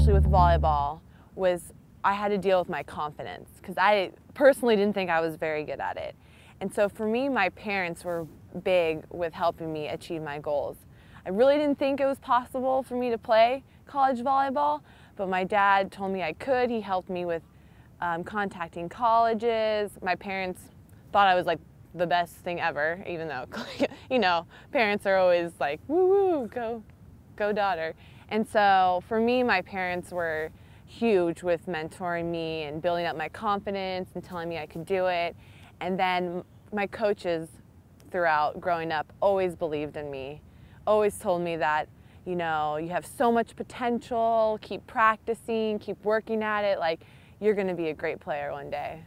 volleyball was I had to deal with my confidence because I personally didn't think I was very good at it. And so for me, my parents were big with helping me achieve my goals. I really didn't think it was possible for me to play college volleyball, but my dad told me I could. He helped me with um, contacting colleges. My parents thought I was like the best thing ever, even though, you know, parents are always like, woo woo, go, go daughter. And so for me, my parents were huge with mentoring me and building up my confidence and telling me I could do it. And then my coaches throughout growing up always believed in me, always told me that, you know, you have so much potential, keep practicing, keep working at it, like you're going to be a great player one day.